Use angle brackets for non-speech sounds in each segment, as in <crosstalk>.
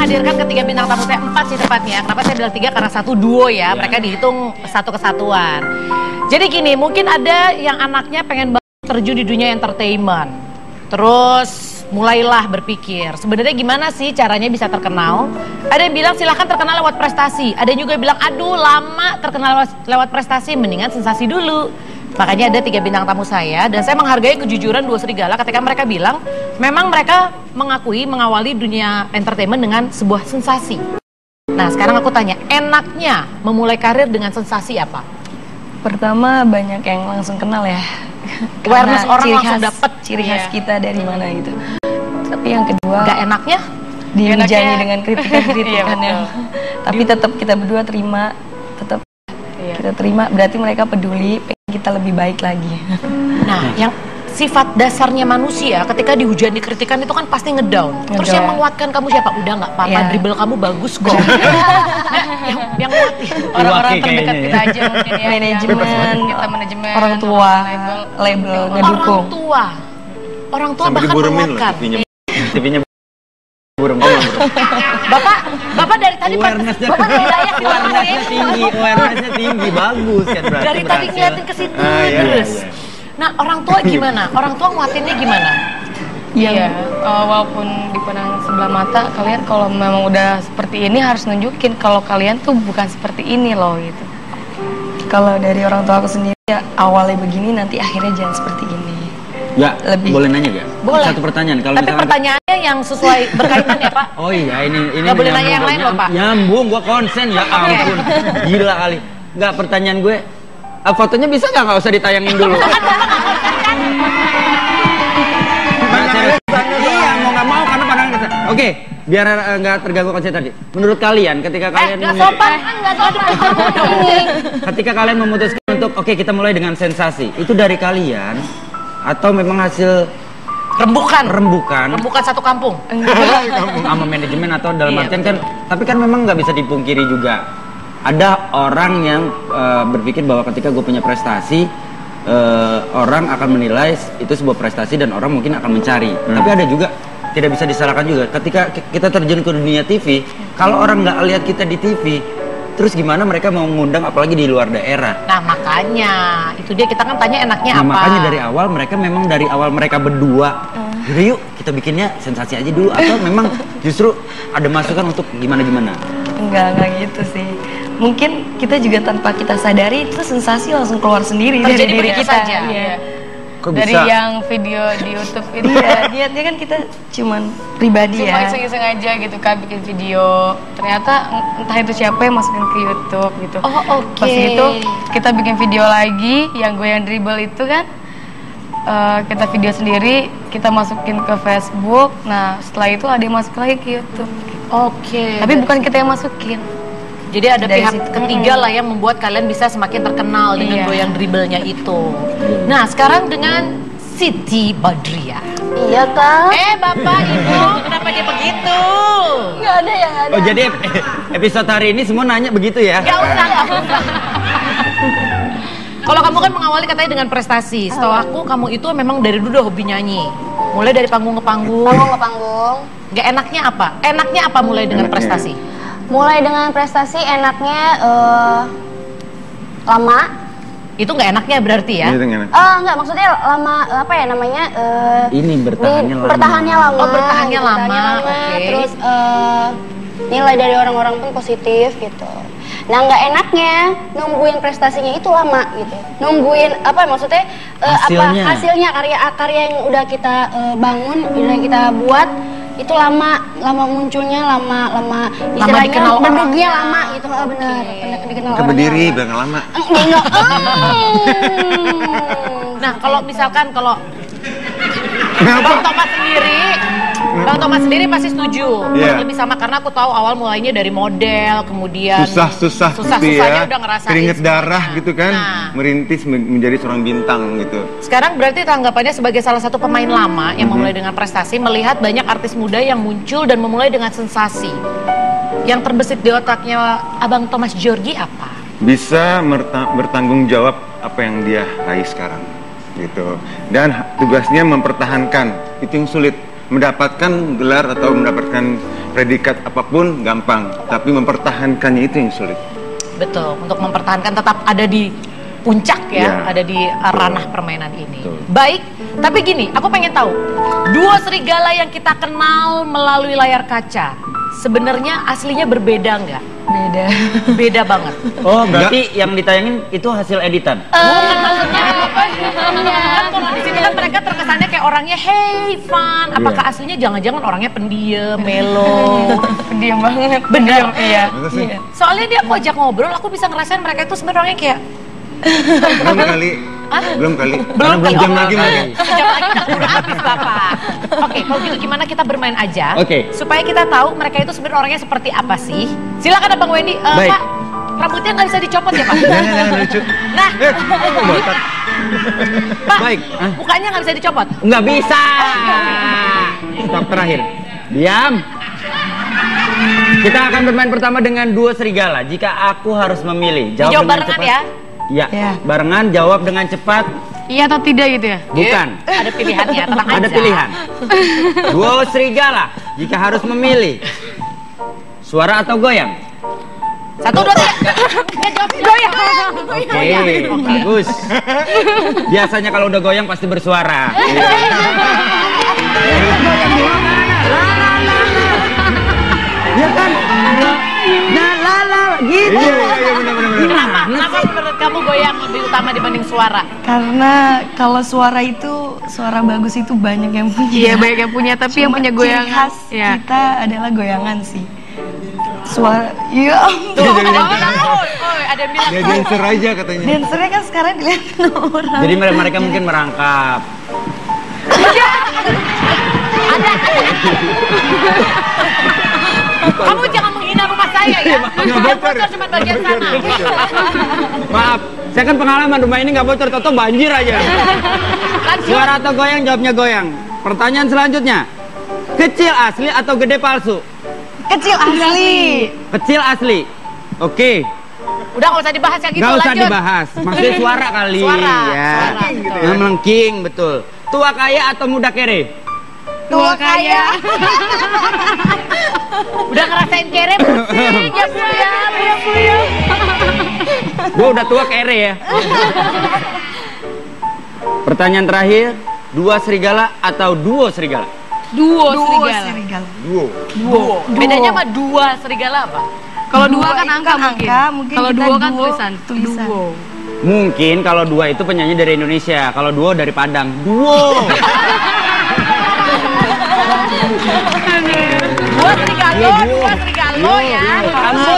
menghadirkan ketiga bintang tamu saya empat sih tepatnya. Kenapa saya bilang tiga karena satu duo ya. Mereka dihitung satu kesatuan. Jadi gini, mungkin ada yang anaknya pengen terjun di dunia entertainment. Terus mulailah berpikir sebenarnya gimana sih caranya bisa terkenal. Ada yang bilang silahkan terkenal lewat prestasi. Ada yang juga bilang aduh lama terkenal lewat, lewat prestasi mendingan sensasi dulu. Makanya ada tiga bintang tamu saya dan saya menghargai kejujuran dua serigala ketika mereka bilang memang mereka mengakui mengawali dunia entertainment dengan sebuah sensasi. Nah sekarang aku tanya, enaknya memulai karir dengan sensasi apa? Pertama banyak yang langsung kenal ya. <laughs> Awareness Karena orang ciri langsung khas- dapet. ciri khas Iya. kita dari mana gitu. Tapi yang kedua Gak enaknya? dihujani dengan kritikan-kritikan <laughs> Iya, yang tapi tetap kita berdua terima, tetap Iya. kita terima berarti mereka peduli kita lebih baik lagi. Nah, yang sifat dasarnya manusia ketika dihujani kritikan itu kan pasti ngedown. Terus Ngedown. yang menguatkan kamu siapa? Udah nggak apa-apa, Iya. dribble kamu bagus kok. <laughs> yang yang nguatin. Orang-orang Iwake terdekat kayaknya kita ya. aja mungkin ya. Manajemen, kita manajemen, orang tua, label. label, Orang ngedukung. tua. Orang tua Sampai bahkan menguatkan. TV-nya. TV-nya burung <laughs> Bapak, Bapak dari tadi awareness-nya Bapak dari belakang awareness-nya ya. tinggi awareness-nya tinggi bagus kan berarti Dari tadi berhasil. ngeliatin ke situ Ah, iya, terus. iya. Nah, orang tua gimana? Orang tua nguatinnya gimana? Yang Iya, eh, walaupun dipandang sebelah mata, kalian kalau memang udah seperti ini harus nunjukin kalau kalian tuh bukan seperti ini loh gitu. kalau dari orang tua aku sendiri ya awalnya begini nanti akhirnya jangan seperti ini. Ya Lebih. boleh nanya gak Boleh. satu pertanyaan kalau Tapi pertanyaannya yang sesuai berkaitan ya, Pak. Oh iya ini ini Nggak boleh nanya yang lain loh, Pak. Nyambung gua konsen ya ampun. Gila kali. Enggak pertanyaan gue. ah, fotonya bisa nggak nggak usah ditayangin dulu? <laughs> Iya mau nggak mau karena pandangan kita. Oke, biar eh, nggak terganggu konsep tadi. Menurut kalian ketika Eh, kalian nggak memu- sopan nggak sopan. ketika kalian memutuskan untuk oke kita mulai dengan sensasi, itu dari kalian atau memang hasil Rembukan. rembukan. Rembukan satu kampung. sama manajemen atau dalam Iya, artian kan tapi kan memang nggak bisa dipungkiri juga. Ada orang yang eh, berpikir bahwa ketika gue punya prestasi eh, orang akan menilai itu sebuah prestasi dan orang mungkin akan mencari. Tapi ada juga tidak bisa disalahkan juga. Ketika ki- kita terjun ke dunia TV kalau orang nggak lihat kita di TV terus gimana mereka mau ngundang apalagi di luar daerah Nah, makanya itu dia kita kan tanya enaknya Nah, apa. makanya dari awal mereka memang dari awal mereka berdua. Yaudah yuk kita bikinnya sensasi aja dulu atau <laughs> memang justru ada masukan untuk gimana gimana. Enggak, enggak gitu sih. Mungkin kita juga tanpa kita sadari itu sensasi langsung keluar sendiri Terjadi dari diri kita. saja. Iya. Kok Dari bisa? yang video di YouTube itu Iya, dia dia kan kita cuman pribadi cuma ya. iseng-iseng aja gitu kak bikin video ternyata entah itu siapa yang masukin ke YouTube gitu Oh, oke. pas itu kita bikin video lagi yang gue yang dribble itu kan eh, kita video sendiri kita masukin ke Facebook nah setelah itu ada yang masuk lagi ke YouTube Oke. tapi bukan kita yang masukin Jadi ada Dari pihak situ. ketiga lah yang membuat kalian bisa semakin terkenal dengan Iya. goyang dribblenya itu. Nah, sekarang dengan Siti Badriah. Iya kak. Eh, Bapak, <laughs> Ibu, kenapa dia begitu? Nggak ada yang ada. Oh jadi ep- episode hari ini semua nanya begitu ya? Gak usah, gak usah. Kalau kamu kan mengawali katanya dengan prestasi. Setahu aku kamu itu memang dari dulu udah hobi nyanyi. Mulai dari panggung ke panggung. Panggung ke panggung. Gak enaknya apa? Enaknya apa mulai dengan Enaknya. prestasi? Mulai dengan prestasi enaknya eh, lama. Itu gak enaknya berarti ya? Eh enggak maksudnya lama apa ya namanya? eh, Ini bertahannya lama. Bertahannya lama. Oh, bertahannya lama, oke. Terus eh, nilai dari orang-orang pun positif gitu. Nah nggak enaknya nungguin prestasinya itu lama gitu. Nungguin apa maksudnya eh, Hasilnya. apa hasilnya karya karya yang udah kita eh, bangun, udah kita buat itu lama lama munculnya lama lama istilahnya dikenal orangnya. lama gitu ah, benar benar dikenal berdiri, lama. bilang lama. Enggak, enggak. <laughs> Nah, kalau misalkan kalau? Bang Thomas sendiri, Bang Thomas sendiri pasti setuju. Iya. Kurang lebih sama karena aku tahu awal mulainya dari model, kemudian Susah-susah susah pasti susahnya ya. udah ngerasain. Keringet darah semuanya. gitu kan. Nah, Merintis men- menjadi seorang bintang gitu. sekarang berarti tanggapannya sebagai salah satu pemain lama yang memulai dengan prestasi, melihat banyak artis muda yang muncul dan memulai dengan sensasi. Yang terbesit di otaknya Abang Thomas Georgi apa? Bisa bertanggung jawab apa yang dia raih sekarang gitu. Dan tugasnya mempertahankan. Itu yang sulit. Mendapatkan gelar atau mendapatkan predikat apa pun gampang, tapi mempertahankannya itu yang sulit. Betul, untuk mempertahankan tetap ada di puncak ya, Ya, ada di uh, ranah permainan ini. Betul. Baik, tapi gini, aku pengen tahu, dua serigala yang kita kenal melalui layar kaca, sebenarnya aslinya berbeda nggak? Beda. Beda banget. <laughs> Oh, berarti yang ditayangin itu hasil editan. Bukan maksudnya apa? Kan kalau di sini kan mereka terkesannya kayak orangnya hey fun. Apakah aslinya jangan-jangan orangnya pendiam, melo? <laughs> Pendiam banget. Bener. Iya. Sih? Soalnya dia aku ajak ngobrol, aku bisa ngerasain mereka itu sebenarnya kayak Belum kali. Belum kali. Karena belum jam lagi mungkin. Sejam lagi udah habis bapak. Oke, kalau gitu gimana kita bermain aja? Oke. Supaya kita tahu mereka itu sebenarnya orangnya seperti apa sih? Silakan Abang Wendy. Eh, Baik. Pak, rambutnya nggak bisa dicopot ya Pak? Jangan, jangan lucu. Nah, Eh? Pak, Baik. Hah? mukanya nggak bisa dicopot. Nggak bisa. <laughs> Stop terakhir. Diam. Kita akan bermain pertama dengan dua serigala. Jika aku harus memilih, jawab Dijawab dengan barengan cepat. ya. Iya, Ya. barengan jawab dengan cepat. Iya atau tidak gitu ya? Bukan. Ada pilihannya, tenang Ada aja. pilihan. <laughs> Dua serigala. Jika harus memilih, suara atau goyang? Satu, dua, tiga. Goyang. Oke, bagus. Biasanya kalau udah goyang pasti bersuara. Ya kan? Nah, la la gitu. Iya, iya, iya, benar, benar, benar. Kenapa? Kenapa menurut kamu goyang lebih utama dibanding suara? Karena kalau suara itu suara bagus itu banyak yang punya. Iya banyak yang punya tapi yang Cuma punya ciri goyangan. khas Iya. kita adalah goyangan sih. Suara, iya. Oh, oh, oh, ada yang bilang Ya dancer aja katanya. Dancernya kan sekarang dilihatin orang. Jadi mere- mereka mungkin merangkap. kamu jangan menghina rumah saya ya. Nggak Yang bocor ya? cuma bagian sana. Maaf, saya kan pengalaman rumah ini nggak bocor, toto banjir aja. Suara atau goyang, jawabnya goyang. Pertanyaan selanjutnya, kecil asli atau gede palsu? Kecil asli. Kecil asli. Oke, Udah nggak usah dibahas yang itu. nggak usah lanjut. dibahas. Maksudnya suara kali. Suara, ya. suara, betul. Yang melengking, betul. Tua kaya atau muda kere? Tua kaya. <laughs> Udah ngerasain kere pusing <laughs> ya bu ya, ya bu ya. Gue udah tua kere ya. <laughs> Pertanyaan terakhir, dua serigala atau duo serigala? Duo, Duo serigala. serigala. Duo. Duo. Bedanya sama dua serigala apa? Kalau dua Dua kan angka kan mungkin. angka, mungkin Kalau duo kan duo, tulisan. tulisan. Duo. Mungkin kalau dua itu penyanyi dari Indonesia, kalau duo dari Padang. Duo. Dua serigalo, dua serigalo ya. Kamu.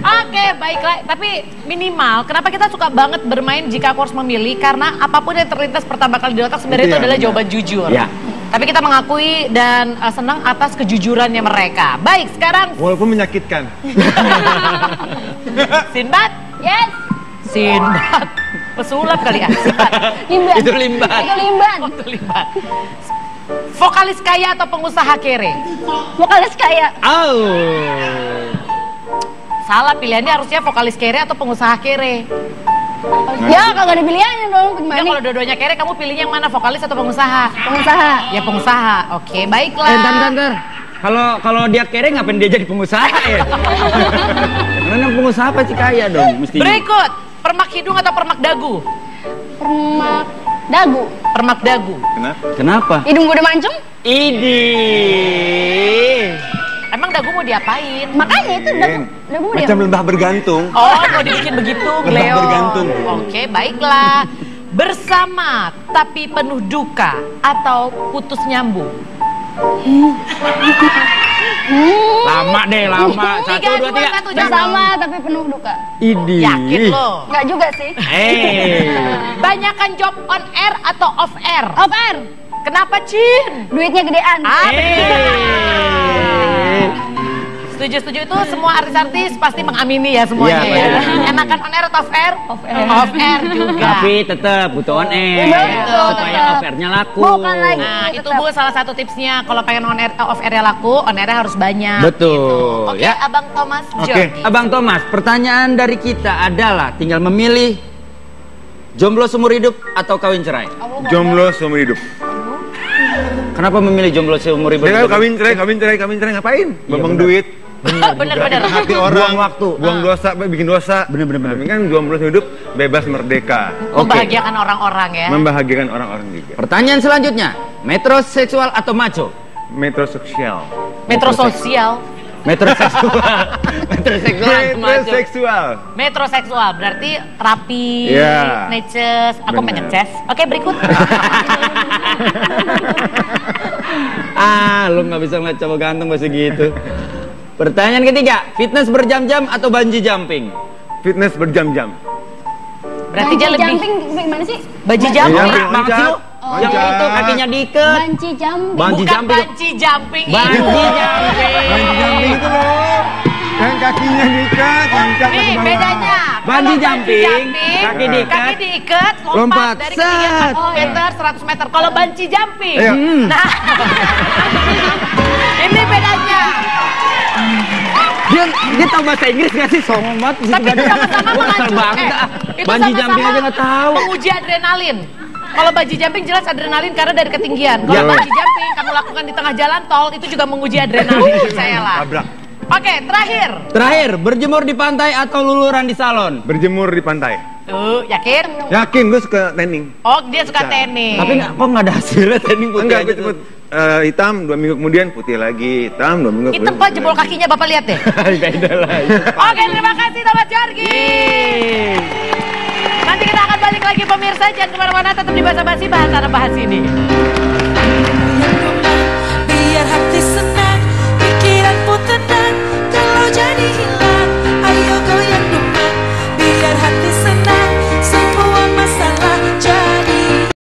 Oke, baiklah. Tapi minimal, kenapa kita suka banget bermain jika aku harus memilih? Karena apa pun yang terlintas pertama kali di otak sebenarnya itu Itu ya, adalah benar. jawaban jujur. Ya. Tapi kita mengakui dan uh, senang atas kejujurannya mereka. Baik, sekarang Walaupun menyakitkan. <laughs> Sinbad. Yes. Sinbad. Pesulap kali ya, Sinbad. Limban. Itu limbat. Itu limban. Oh, <laughs> itu Sinbad. Vokalis kaya atau pengusaha kere? Vokalis kaya. Oh. Salah pilihannya harusnya vokalis kere atau pengusaha kere. Ya kagak ada pilihannya dong. Ya Gimana? kalau dua-duanya kere, kamu pilihnya yang mana? Vokalis atau pengusaha? Pengusaha. Ya pengusaha. Oke, baiklah. Eh, ntar, ntar, ntar. Kalau kalau dia kere ngapain dia jadi pengusaha ya? <laughs> Karena pengusaha pasti kaya dong, mesti. Berikut, permak hidung atau permak dagu? Permak dagu. Permak dagu. Kenapa? Kenapa? Hidung gue udah mancung. Idi. Dagu mau diapain? Makanya itu dagu. Dagu dia. Macam lembah bergantung. Oh, mau dibikin begitu, Leo. bergantung. Oke, baiklah. Bersama tapi penuh duka atau putus nyambung? Lama deh, lama. Satu, Tiga, dua, tiga. satu. Bersama tapi penuh duka. Idi. Yakin lo? Enggak juga sih. Eh. Banyakan job on air atau off air? Off air. Kenapa, Cin? Duitnya gedean. Ah, Eh. Setuju, setuju itu semua artis-artis pasti mengamini ya semuanya Iya, ya. Enakan on air atau off air? Off air. Off air juga. Tapi tetap butuh on air. Betul, Supaya off airnya laku. Bukan lagi. Nah, itu Tetap. Bu salah satu tipsnya kalau pengen on air off air laku, on air harus banyak. Betul, gitu. Oke, ya. Abang Thomas Oke. Jordi. Abang Thomas, pertanyaan dari kita adalah tinggal memilih jomblo seumur hidup atau kawin cerai. Jomblo seumur hidup. Kenapa memilih jomblo seumur hidup? Dia kan kawin cerai, kawin cerai, kawin cerai ngapain? Bener. duit. Bener-bener. <laughs> hati orang, Buang waktu. buang dosa, bikin dosa. Bener, bener, bener. Tapi kan jomblo hidup bebas merdeka, Membahagiakan orang-orang ya. membahagiakan orang-orang juga. Pertanyaan selanjutnya, metroseksual atau maco? Metrososial. Metrososial. <laughs> Metroseksual. metroseksual? Metroseksual. Metroseksual berarti rapi, Iya. neces. Aku Bener. pengen ces. Oke berikut. <laughs> ah, lu nggak bisa ngeliat cowok ganteng masih gitu. Pertanyaan ketiga, fitness berjam-jam atau bungee jumping? Fitness berjam-jam. Berarti dia lebih jumping gimana sih? Iya, jumping. Banget sih lu. Oh, Yang iya. itu kakinya diikat. Banci jumping. Bungee Bukan jumping. banci jumping Bungee itu. jumping. Bungee jumping itu loh. Kan kakinya diikat, loncat ke Nih bedanya. Kalau jumping, jumping, kaki diikat, kaki diikat, lompat, lompat, dari ketinggian set. 40 meter, 100 meter. Kalau banci jumping, Ayo. nah <laughs> ini bedanya. Dia dia tahu bahasa Inggris gak sih? Songong banget. Tapi itu sama-sama <laughs> banget. Eh, Bungee sama-sama jumping aja nggak tahu. Menguji adrenalin. Kalau banji jumping jelas adrenalin karena dari ketinggian. Kalau Ya. banji jumping kamu lakukan di tengah jalan tol itu juga menguji adrenalin saya lah. Tabrak. Oke, terakhir. Terakhir, berjemur di pantai atau luluran di salon? Berjemur di pantai. Tuh, yakin? Yakin gue suka tanning. Oh, dia suka Bisa. tenis. Tapi nggak, kok nggak ada hasilnya training putih Enggak, aja cepet eh, hitam, dua minggu kemudian putih lagi, hitam, dua minggu Itu kemudian Pak putih jempol lagi. kakinya Bapak lihat deh. <laughs> Beda lah. Oke, terima kasih Jorgi. Kita akan balik lagi pemirsa jangan ke mana-mana tetap di bahasa basi bahasa apa bahas ini. Biar hati senang, pikiran pun tenang, kalau jadi hilang.